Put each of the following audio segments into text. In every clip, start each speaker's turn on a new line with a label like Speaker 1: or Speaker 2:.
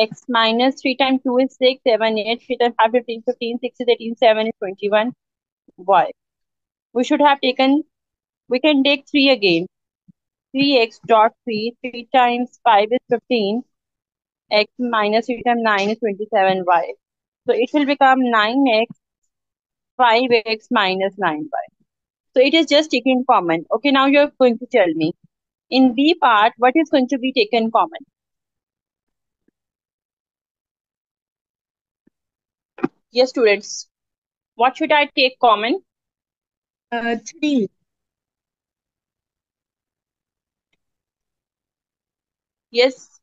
Speaker 1: x minus 3 times 2 is 6, 7, 8, 3 times 5, 15, 15, 6 is 18, 7 is 21, y. We should have taken, we can take 3 again. 3x dot 3, 3 times 5 is 15, x minus 3 times 9 is 27, y. So it will become 9x, 5x minus 9y. So it is just taken common. Okay, now you're going to tell me. In B part, what is going to be taken common? Yes, students. What should I take common?
Speaker 2: Uh, 3.
Speaker 1: Yes.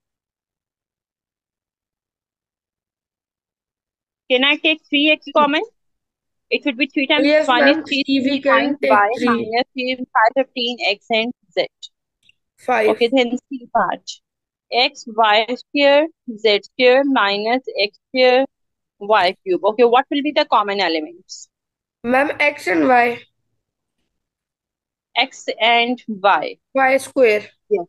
Speaker 1: Can I take 3x common? It would be 3 times
Speaker 2: Yes,
Speaker 1: 1 is
Speaker 2: ma'am.
Speaker 1: 3,
Speaker 2: C, we
Speaker 1: 3
Speaker 2: can
Speaker 1: times
Speaker 2: take
Speaker 1: y
Speaker 2: 3.
Speaker 1: minus 3 is 5, 15, x and z.
Speaker 2: 5.
Speaker 1: Okay, then C part. x, y square, z square minus x square, y cube. Okay, what will be the common elements?
Speaker 2: Ma'am, X and Y.
Speaker 1: x and y.
Speaker 2: Y square.
Speaker 1: Yes.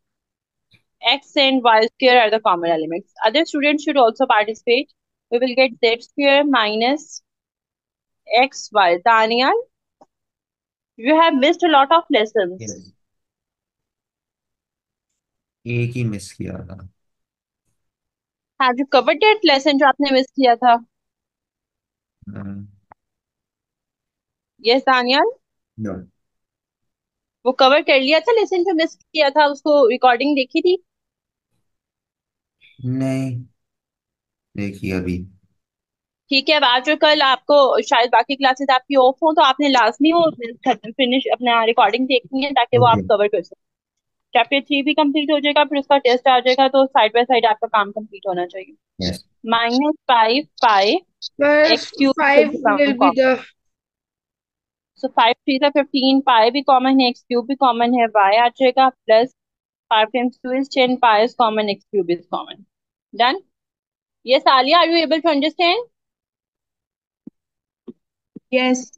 Speaker 1: x and y square are the common elements. Other students should also participate. We will get z square minus xy. Daniel, you have missed a lot of lessons.
Speaker 3: Yes. एक ही miss किया था
Speaker 1: Have you covered that lesson जो आपने miss किया था? Yes, Daniel.
Speaker 3: no.
Speaker 1: वो cover कर लिया था लेसन जो मिस किया था उसको रिकॉर्डिंग देखी थी?
Speaker 3: नहीं। देखिए अभी।
Speaker 1: ठीक है अब आज और कल आपको शायद बाकी क्लासेस आपकी ऑफ़ हो तो आपने लाजमी वो फिनिश अपना रिकॉर्डिंग देखनी है ताकि वो आप कवर कर सकें। चैप्टर थ्री भी कंप्लीट हो जाएगा फिर उसका टेस्ट आ जाएगा तो साइड बाय साइड आपका काम कंप्लीट होना चाहिए। Minus five pi First,
Speaker 2: five will be common. the.
Speaker 1: So five threes are fifteen. Pi भी common है, x cube भी common है, y आ जाएगा plus five times two is ten. Pi is common, x cube is common. Done. Yes, Alia, are you able to understand?
Speaker 2: Yes.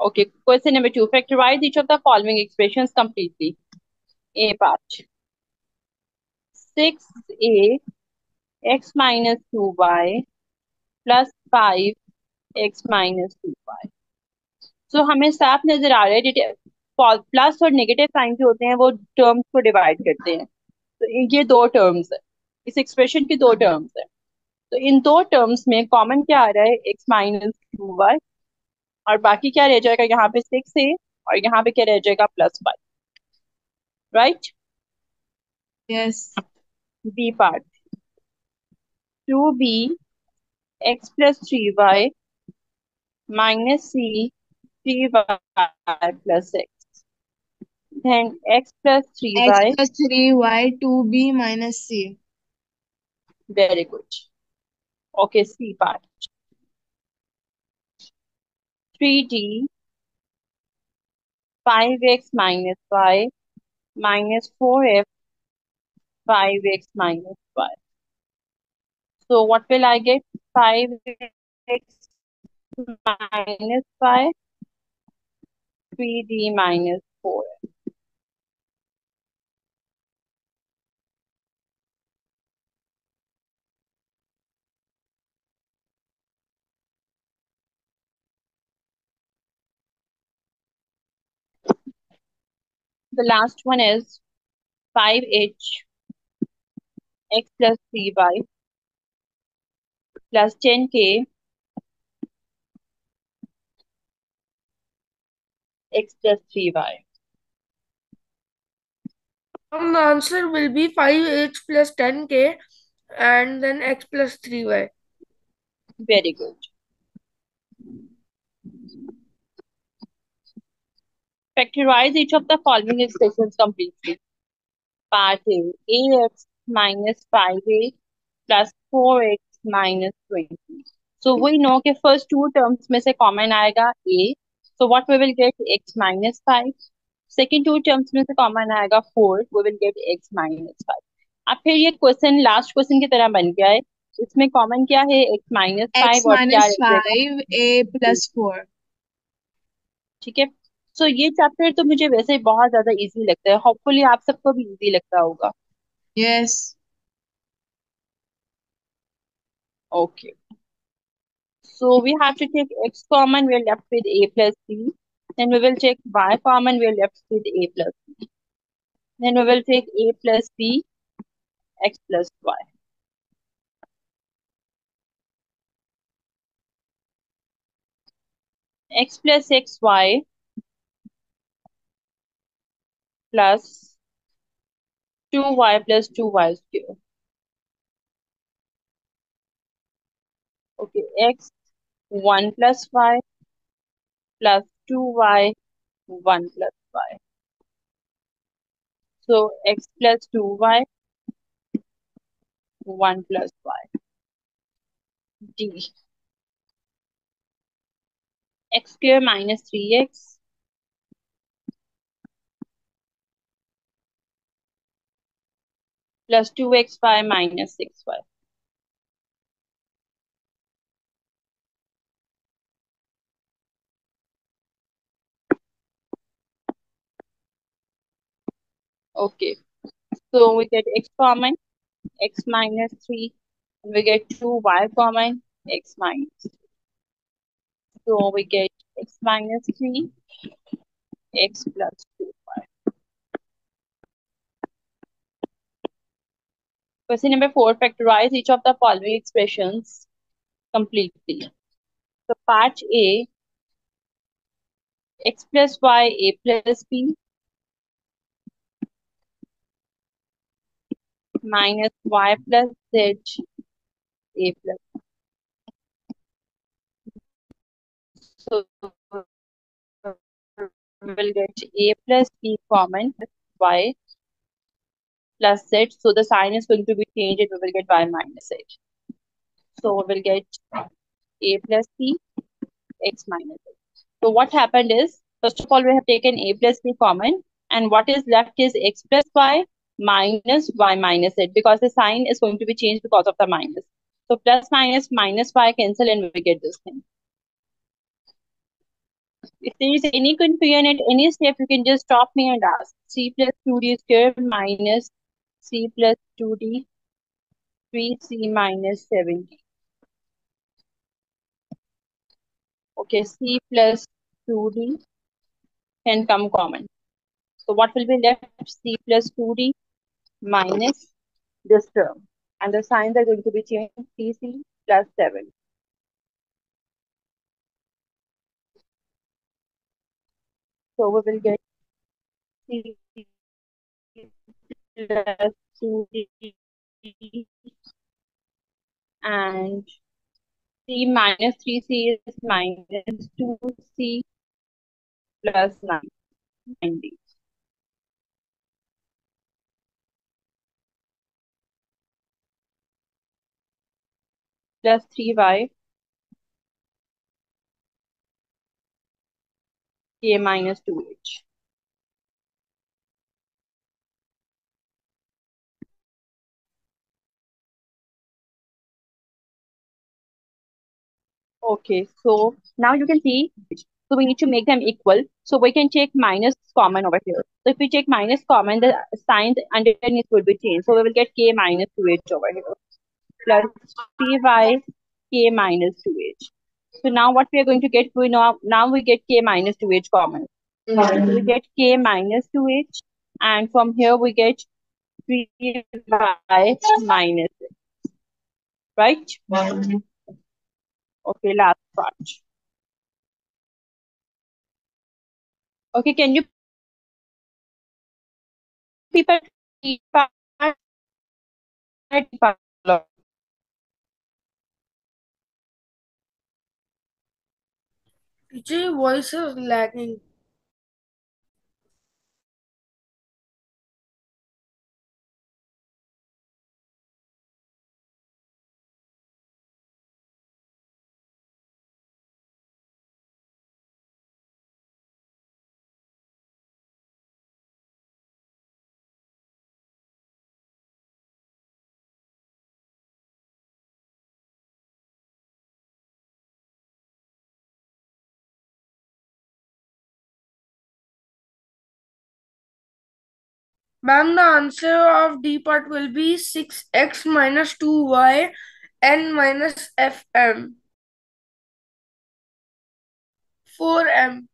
Speaker 1: Okay. Question number two. Factorize each of the following expressions completely. A part. Six a x minus two y 2y plus 5 x minus 2y. So हमें साफ़ नज़र आ रहा है plus और negative sign जो होते हैं वो टर्म्स को डिवाइड करते हैं। तो ये दो टर्म्स है। इस एक्सप्रेशन की दो टर्म्स है। तो इन दो टर्म्स में कॉमन क्या आ रहा है? एक्स माइनस टू वाई और बाकी क्या रह जाएगा? यहाँ पे सिक्स है और यहाँ पे क्या रह जाएगा? Plus five right
Speaker 2: Yes.
Speaker 1: B part two B x plus 3y minus c 3y plus x. Then x plus 3y.
Speaker 2: X plus 3y 2b minus c.
Speaker 1: Very good. Okay, C part. 3d 5x minus y minus 4f 5x minus so what will I get? 5x minus 5, 3d minus 4. The last one is 5h x plus 3y plus 10k x plus 3y.
Speaker 2: Um, the answer will be 5h plus 10k and then x plus 3y.
Speaker 1: Very good. Factorize each of the following expressions completely. Part A, ax minus 5a plus 4x minus twenty so वही नो के first to terms में से common आएगा A so what we will get X minus five second two terms में से common आएगा four we will get X minus five अब फिर ये क्वेश्चन लास्ट क्वेश्चन की तरह बन गया है। इसमें कॉमन क्या है? एक्स माइनस फाइव और क्या
Speaker 2: ए प्लस फोर
Speaker 1: ठीक है? सो ये चैप्टर तो मुझे वैसे बहुत ज़्यादा इजी लगता है। होपफुली आप सबको भी इजी लगता होगा।
Speaker 2: Yes yes.
Speaker 1: Okay. So we have to take x common, we're left with a plus b. Then we will take y common, we're left with a plus b. Then we will take a plus b, x plus y. x plus xy plus 2y plus 2y square. Okay, x 1 plus y plus 2y 1 plus y. So x plus 2y 1 plus y. d. x square minus 3x plus 2xy minus 6y. Okay, so we get x common, x minus 3, and we get 2y common, x minus. So we get x minus 3, x plus 2y. Question number 4, factorize each of the following expressions completely. So part A, x plus y, a plus b, minus y plus z, a plus. So we will get a plus b common y plus z. So the sign is going to be changed we will get y minus z. So we will get a plus b, x minus z. So what happened is, first of all, we have taken a plus b common and what is left is x plus y minus y minus z because the sign is going to be changed because of the minus. So plus minus minus y cancel and we get this thing. If there is any confusion at any step, you can just stop me and ask. c plus 2d square minus c plus 2d 3c minus 7d. Okay, c plus 2d can come common. So what will be left? c plus 2d minus this term. And the signs are going to be changed 3c plus 7. So we will get c plus 2d and c minus 3c is minus 2c plus 9, 90. Plus 3y k minus 2h. Okay, so now you can see, so we need to make them equal. So we can take minus common over here. So if we take minus common, the signs underneath will be changed. So we will get k minus 2h over here. Plus 3y k minus 2h. So now what we are going to get, we know now we get k minus 2h common. Mm-hmm. So we get k minus 2h and from here we get 3y minus h. Right? Mm-hmm. Okay, last part. Okay, can you people
Speaker 2: Teacher, voice is lagging. Ma'am, the answer of D part will be 6x minus 2y N minus Fm. 4m.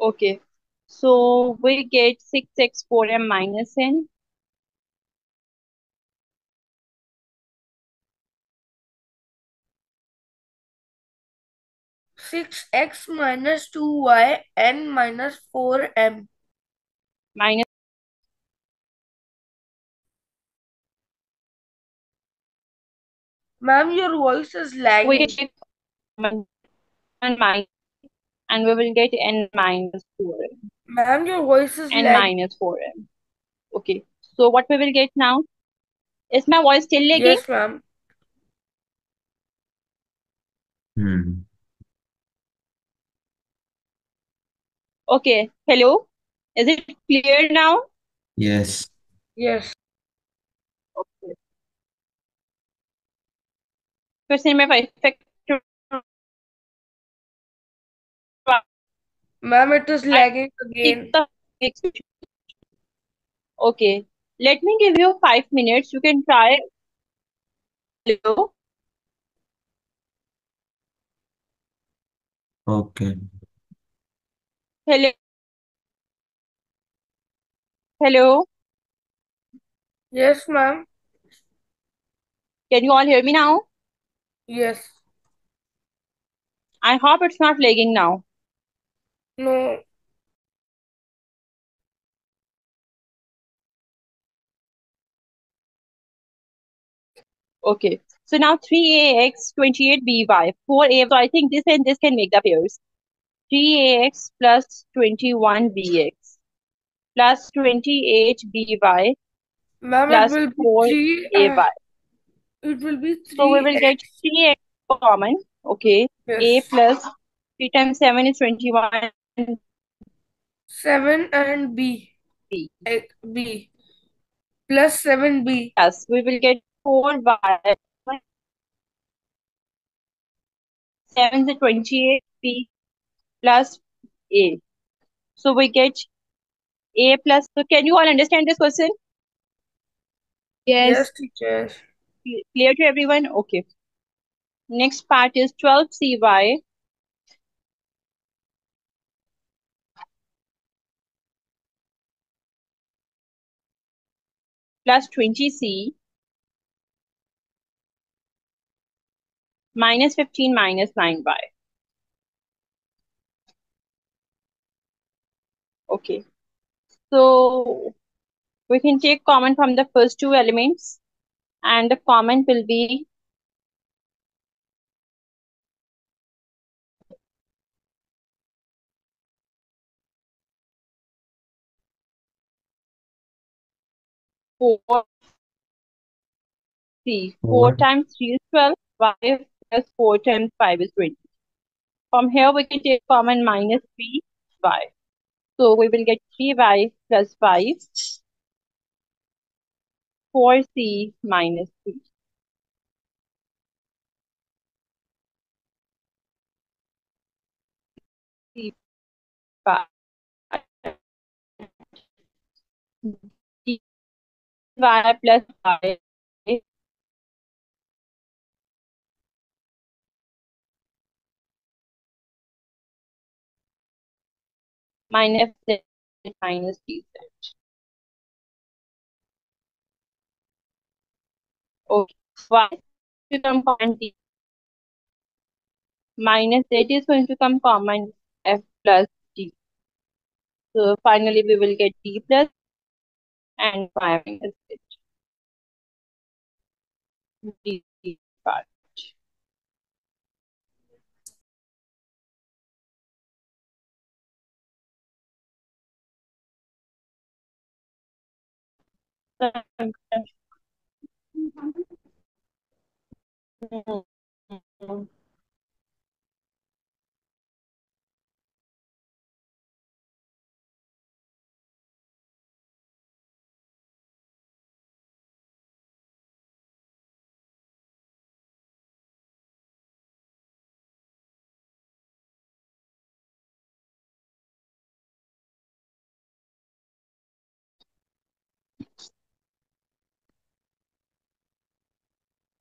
Speaker 1: Okay. So we get 6x4m minus n.
Speaker 2: Six x minus two y n minus four m.
Speaker 1: Minus
Speaker 2: Ma'am, your voice is
Speaker 1: we
Speaker 2: lagging.
Speaker 1: get common and minus and we will get n minus 4m.
Speaker 2: Ma'am, your voice is
Speaker 1: n
Speaker 2: lagging.
Speaker 1: minus 4m. Okay. So what we will get now? Is my voice still lagging?
Speaker 2: Yes, ma'am.
Speaker 3: Hmm.
Speaker 1: Okay. Hello. Is it clear now?
Speaker 3: Yes.
Speaker 2: Yes.
Speaker 1: Okay. Question number five. Factor
Speaker 2: Ma'am, it is lagging again.
Speaker 1: Okay. Let me give you five minutes. You can try. Hello.
Speaker 3: Okay.
Speaker 1: Hello. Hello.
Speaker 2: Yes, ma'am.
Speaker 1: Can you all hear me now?
Speaker 2: Yes.
Speaker 1: I hope it's not lagging now.
Speaker 2: No.
Speaker 1: Okay. So now 3ax 28by 4a. So I think this and this can make the pairs. 3ax plus 21bx plus 28by
Speaker 2: Ma'am, it will be 3. uh,
Speaker 1: 4ay.
Speaker 2: it will be 3.
Speaker 1: So we will get 3x common. Okay. A plus 3 times 7 is 21.
Speaker 2: 7 and B.
Speaker 1: B.
Speaker 2: eh, Plus 7B.
Speaker 1: Plus we will get 4y. 7 is 28b plus a. So we get a plus. So can you all understand this question?
Speaker 2: Yes, teacher.
Speaker 1: Clear to everyone? Okay. Next part is 12cy plus 20c minus 15 minus 9y. Okay. So we can take common from the first two elements and the common will be four c. Four times three is 12, y plus four times five is 20. From here we can take common minus 3y. So we will get 3y plus 5, 4c minus 3. C five. y plus y minus z minus dz. Okay. y to come common d minus z is going to come common f plus d. So finally we will get d plus and y minus z. D part. Thank you.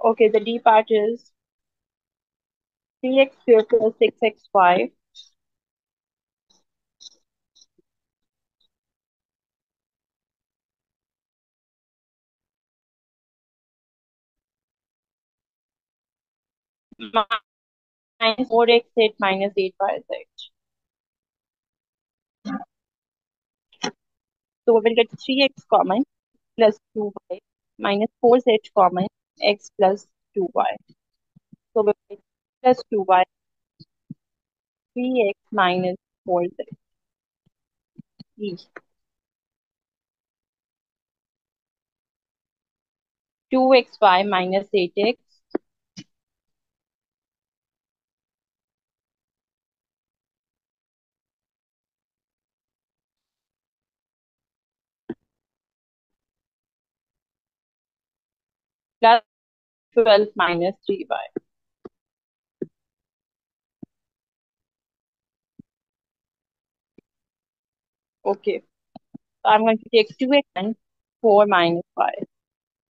Speaker 1: Okay, the D part is 3x squared plus 6xy minus 4x z minus 8y z. So we will get 3x common plus 2y minus 4z common x plus 2y. So we get plus 2y 3x minus 4z. E. 2xy minus 8x plus 12 minus 3y. Okay. So I'm going to take 2x and 4 minus 5.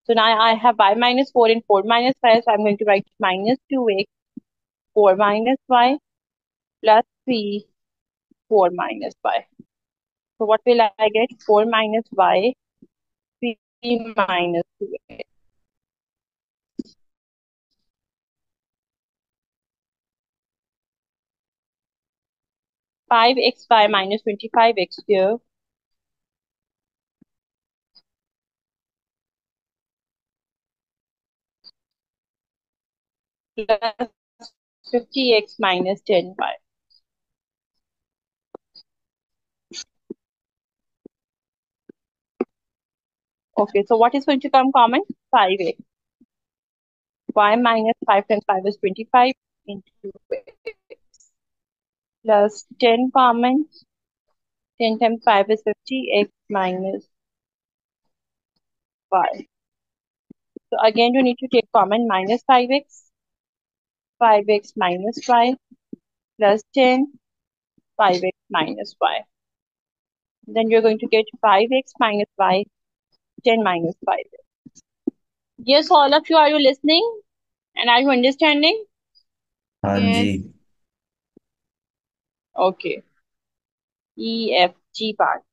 Speaker 1: So now I have y minus 4 and 4 minus 5. So I'm going to write minus 2x, 4 minus y, plus 3, 4 minus y. So what will I get? 4 minus y, 3 minus 2x. 5xy minus 25x square plus 50x minus 10y. Okay, so what is going to come common? 5x. y minus 5 times 5 is 25 into x plus 10 common. 10 times 5 is 50, x minus y. So again, you need to take common minus 5x, 5x minus y plus 10, 5x minus y. Then you're going to get 5x minus y, 10 minus 5x. Yes, all of you, are you listening? And are you understanding?
Speaker 2: Yes.
Speaker 1: Okay. E, F, G part.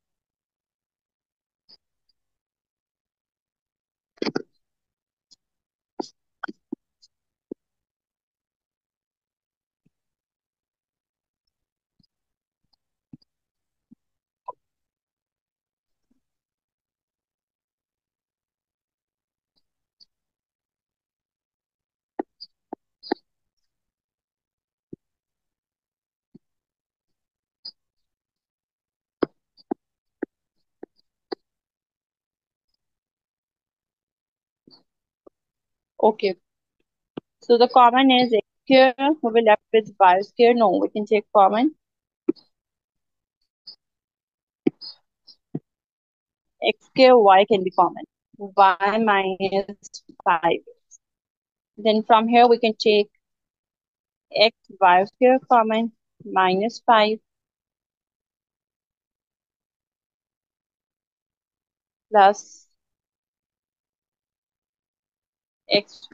Speaker 1: Okay. So the common is x square. We will left with square. No, we can take common. X square, y can be common. y minus 5. Then from here we can take x y square common minus 5 plus x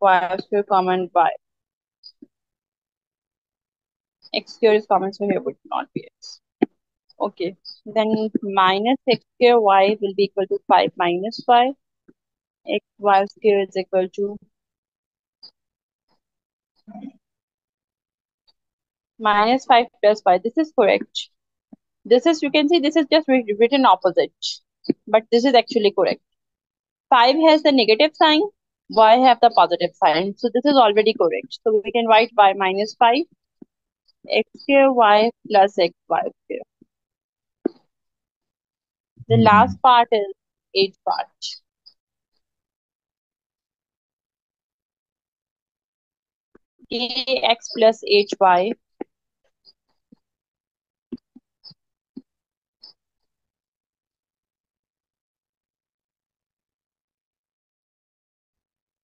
Speaker 1: y square common y. x square is common, so here would not be x. Okay, then minus x square y will be equal to 5 minus y. x y square is equal to minus 5 plus y. This is correct. This is, you can see this is just written opposite, but this is actually correct. 5 has the negative sign, y have the positive sign. So this is already correct. So we can write y minus 5, x square y plus x y square. The
Speaker 3: mm.
Speaker 1: last part is 8 part. K x plus plus h y.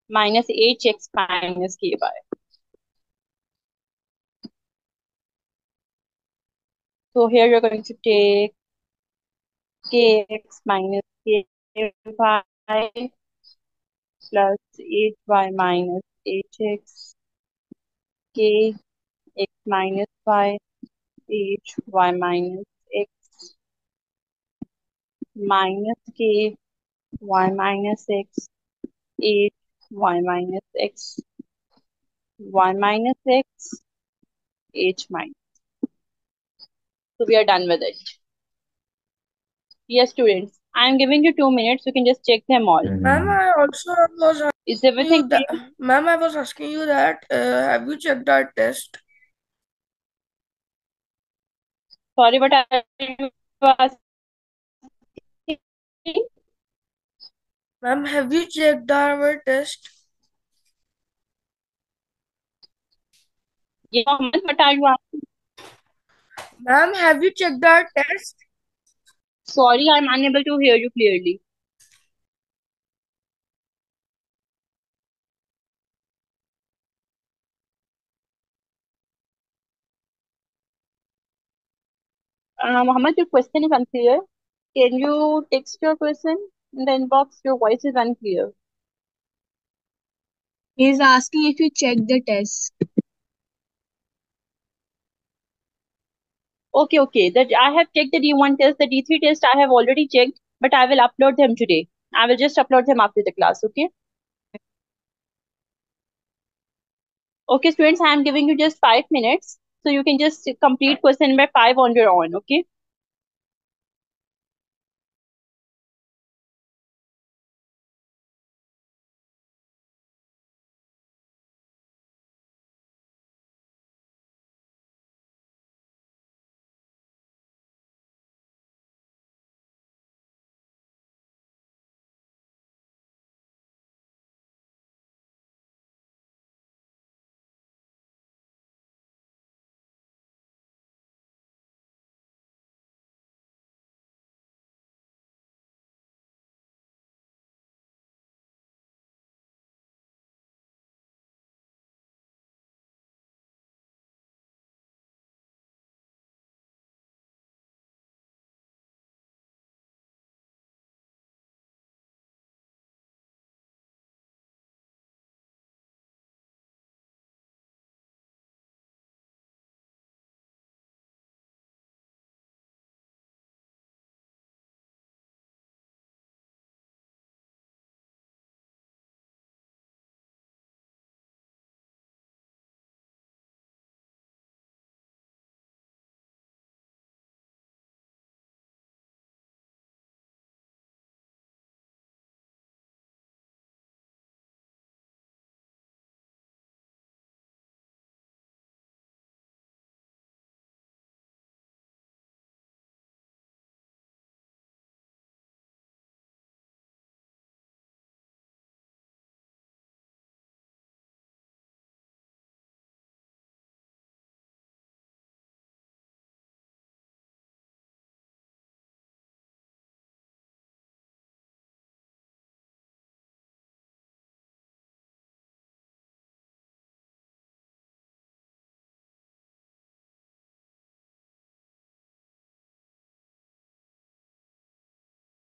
Speaker 1: minus hx minus ky. So here you're going to take kx minus ky plus 8y minus 8x k x minus y h y minus x minus k y minus x 8 y minus x y minus x h minus. So we are done with it. Yes students i am giving you two minutes. You can just check them all.
Speaker 2: Ma'am,
Speaker 3: Hmm.
Speaker 2: I also was
Speaker 1: is everything
Speaker 2: you that,
Speaker 1: clear?
Speaker 2: ma'am, I was asking you that, uh, have you checked our test?
Speaker 1: sorry but are you asking
Speaker 2: Ma'am, have you checked our test?
Speaker 1: yeah what are you asking
Speaker 2: Ma'am, have you checked our test?
Speaker 1: sorry i'm unable to hear you clearly Uh, Mohammed, your question is unclear. Can you text your question in the inbox? Your voice is unclear.
Speaker 4: He's asking if you checked the test.
Speaker 1: Okay, okay. That I have checked the D1 test, the D3 test I have already checked, but I will upload them today. I will just upload them after the class, okay? Okay, students, I am giving you just five minutes. So you can just complete question number five on your own, okay?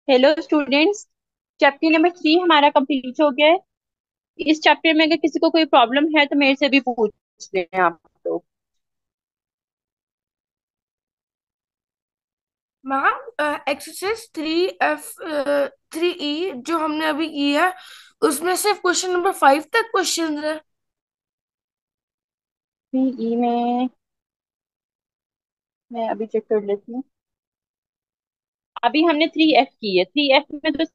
Speaker 1: Hello students chapter number three हमारा complete हो गया है। इस chapter में अगर किसी को कोई प्रॉब्लम है तो मेरे से भी पूछ लें आप लोग।
Speaker 2: Ma'am exercise three F three E जो हमने अभी की है उसमें सिर्फ़ क्वेश्चन नंबर फाइव तक क्वेश्चन है।
Speaker 1: थ्री ई में मैं अभी चेक कर लेती हूँ। अभी हमने थ्री एफ़ की है। थ्री एफ़ में तो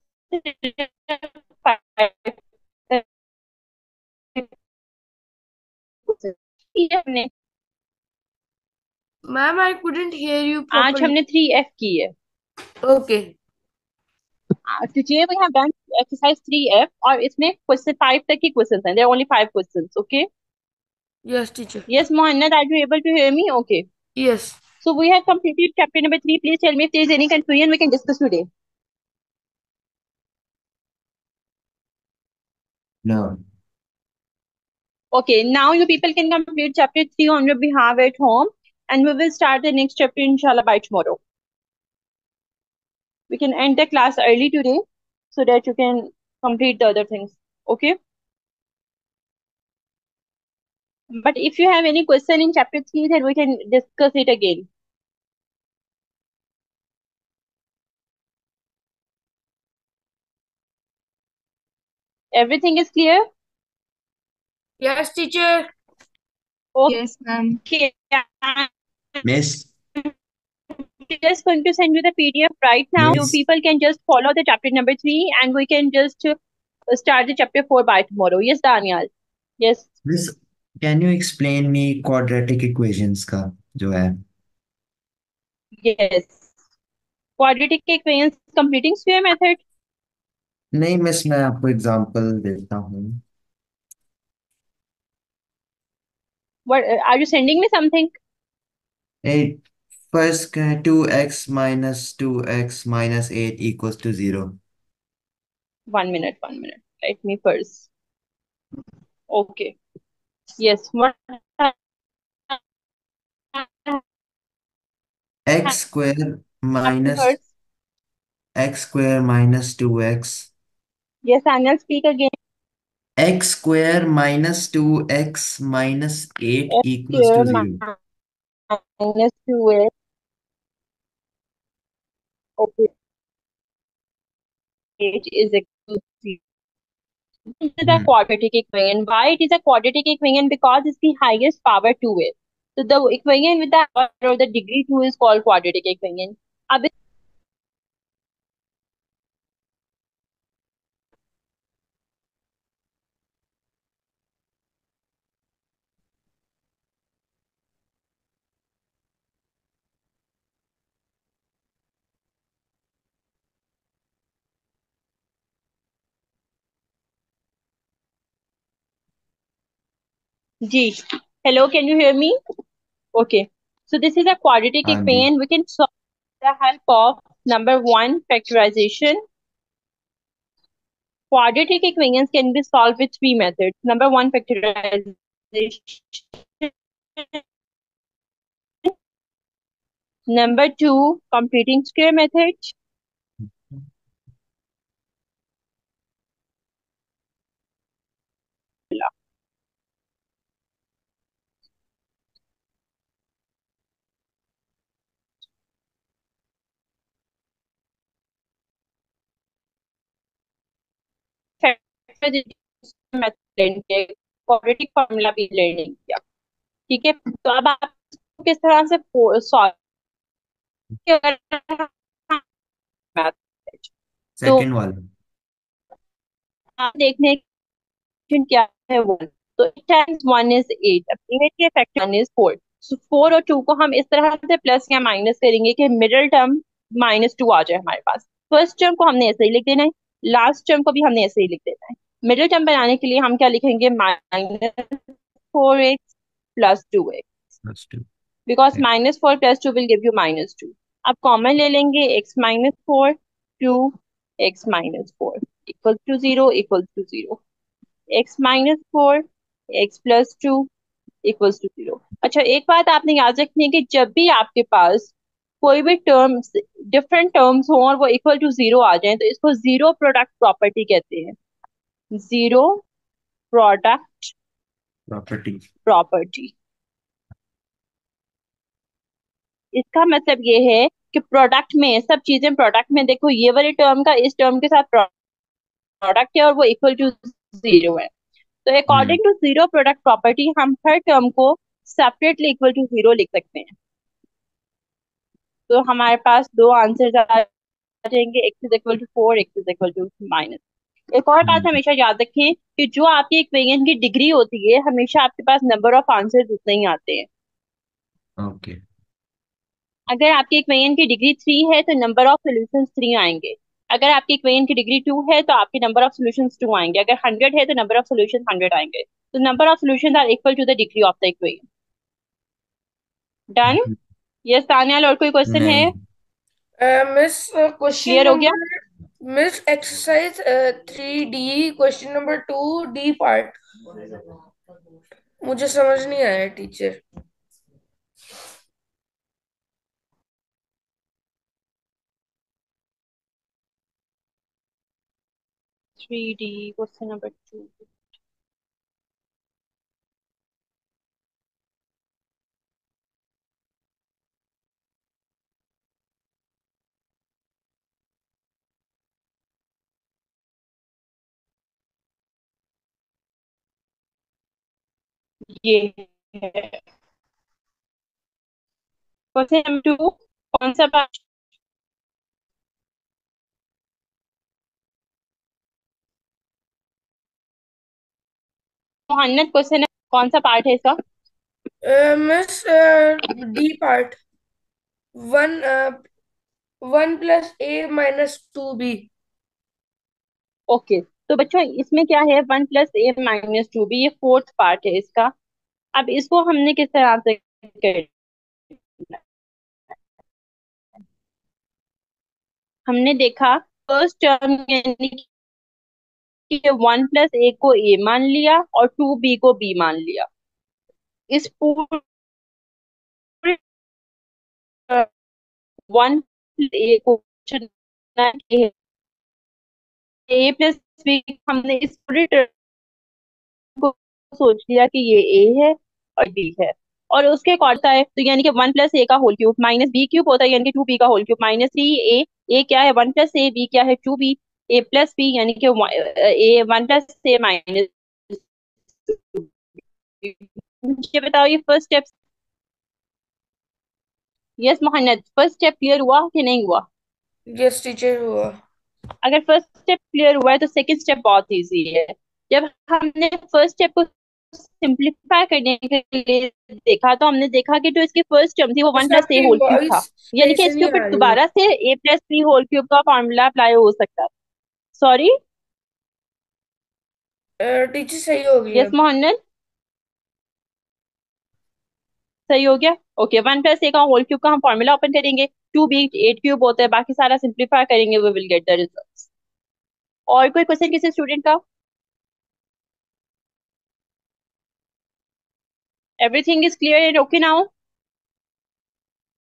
Speaker 2: ma'am I couldn't hear you
Speaker 1: आज हमने थ्री एफ़ की है।
Speaker 2: Okay
Speaker 1: today we have done exercise three F और इसमें क्वेश्चन फाइव तक के क्वेश्चन हैं। There only five question okay
Speaker 2: yes teacher
Speaker 1: yes Mohan are you able to hear me okay
Speaker 2: yes
Speaker 1: so we have completed chapter number 3 please tell me if there is any confusion we can discuss today
Speaker 3: No.
Speaker 1: okay now you people can complete chapter 3 on your behalf at home and we will start the next chapter inshallah by tomorrow we can end the class early today so that you can complete the other things Okay. But if you have any question in chapter 3, then we can discuss it again. Everything is clear?
Speaker 2: Yes, teacher. Okay.
Speaker 4: Yes, ma'am.
Speaker 1: Miss. I'm just going to send you the PDF right now. Miss.
Speaker 3: So
Speaker 1: people can just follow the chapter number three and we can just uh, start the chapter four by tomorrow. Yes, Daniel. Yes.
Speaker 3: Miss, can you explain me quadratic equations ka jo?
Speaker 1: Yes. Quadratic equations completing square method.
Speaker 3: नहीं miss मैं आपको example देता हूँ
Speaker 1: What are you sending me something?
Speaker 3: At first का है two X minus two X minus eight equals to zero
Speaker 1: One minute, one minute. Let me first. Okay. Yes. What
Speaker 3: X square minus
Speaker 1: first?
Speaker 3: X square minus two X
Speaker 1: Yes, Anil. speak again.
Speaker 3: x square minus 2x minus 8
Speaker 1: X
Speaker 3: equals
Speaker 1: to
Speaker 3: 0.
Speaker 1: minus 2x. Okay. It is equal to This is a
Speaker 3: hmm.
Speaker 1: quadratic equation. Why it is a quadratic equation? Because it's the highest power 2 is. So the equation with the power or the degree 2 is called quadratic equation. G. Hello, can you hear me? Okay. So this is a quadratic equation. We can solve the help of number one factorization. Quadratic equations can be solved with three methods. Number one factorization. Number two, completing square method. किया quadratic formula भी learn किया। ठीक है? तो अब आप किस तरह से सॉल्व तो
Speaker 3: सेकंड वाला।
Speaker 1: आप देखने क्या है वन तो eight times one is eight eight के factor one is four so four और टू को हम इस तरह से प्लस या माइनस करेंगे कि मिडिल टर्म माइनस टू आ जाए हमारे पास। फ़र्स्ट टर्म को हमने ऐसे ही लिख देना है। लास्ट टर्म को भी हमने ऐसे ही लिख देना है। मिडिल टर्म बनाने के लिए हम क्या लिखेंगे? Minus four X plus two X because minus four plus two will give you minus two अब कॉमन ले लेंगे X minus four two X minus four equal to zero equal to zero X minus four X plus two equals to zero अच्छा एक बात आपने याद रखनी है कि जब भी आपके पास कोई भी टर्म्स डिफरेंट टर्म्स हो और वो इक्वल टू ज़ीरो आ जाए तो इसको ज़ीरो प्रोडक्ट प्रॉपर्टी कहते हैं। ज़ीरो प्रोडक्ट
Speaker 3: प्रॉपर्टी
Speaker 1: प्रॉपर्टी इसका मतलब ये है कि प्रोडक्ट में सब चीज़ें प्रोडक्ट में देखो ये वाले टर्म का इस टर्म के साथ प्रोडक्ट है और वो इक्वल टू ज़ीरो है। तो according to zero product property हम हर टर्म को सेपरेटली इक्वल टू ज़ीरो लिख सकते हैं। तो हमारे पास दो आंसर आ जाएँगे X is equal to four X is equal to minus एक और बात हमेशा याद रखें कि जो आपकी इक्वेशन की डिग्री होती है हमेशा आपके पास नंबर ऑफ़ आंसर उतने ही आते हैं।
Speaker 3: ओके
Speaker 1: अगर आपकी इक्वेशन की डिग्री थ्री है तो नंबर ऑफ़ सोल्यूशन थ्री आएँगे। अगर आपकी इक्वेशन की डिग्री टू है तो आपके नंबर ऑफ़ सोल्यूशन टू आएँगे। अगर हंड्रेड है तो नंबर ऑफ़ सोल्यूशन हंड्रेड आएँगे। तो number of solution are equal to the degree of the equation done yes Daniel और कोई क्वेश्चन है?
Speaker 2: मिस क्वेश्चन
Speaker 1: क्लियर हो गया?
Speaker 2: Miss exercise three D question number two D part मुझे समझ नहीं आया teacher
Speaker 1: three D question number two ये है। क्वेश्चन नंबर टू कौन सा पार्ट मोहन्नद क्वेश्चन कौन सा पार्ट है इसका?
Speaker 2: Miss D part one one plus A minus two B
Speaker 1: okay तो बच्चों इसमें क्या है? One plus A minus two B ये फोर्थ पार्ट है इसका। अब इसको हमने किस तरह से हमने देखा फ़र्स्ट टर्म यानी वन प्लस ए को ए मान लिया और टू बी को बी मान लिया। इस पूरे वन ए को ए प्लस बी हमने इस पूरे टर्म को सोच लिया कि ये ए है और बी है। और उसके अकॉर्डिंग है तो यानी कि वन प्लस ए का whole cube minus B cube होता है यानी कि टू बी का whole cube minus three A A क्या है? वन प्लस ए बी क्या है? Two B A plus B यानी कि A one plus A minus मुझे बताओ ये first step yes Mohammad first step clear हुआ कि नहीं हुआ?
Speaker 2: यस टीचर हुआ।
Speaker 1: अगर फ़र्स्ट स्टेप क्लियर हुआ है तो सेकंड स्टेप बहुत इजी है। जब हमने फ़र्स्ट स्टेप को सिंप्लीफाई करने के लिए देखा तो हमने देखा कि जो इसकी फ़र्स्ट टर्म थी वो one plus A whole cube था। यानी कि इसके ऊपर दोबारा से A plus B whole cube का फॉर्मूला अप्लाई हो सकता है। सॉरी
Speaker 2: टीचर सही हो गई
Speaker 1: यस मोहम्मद सही हो गया? ओके वन प्लस ए का होल क्यूब का हम फॉर्मूला ओपन करेंगे। टू बी एट क्यूब होता है बाकी सारा सिंप्लीफाई करेंगे we will get the results और कोई क्वेश्चन किसी स्टूडेंट का? Everything is clear and okay now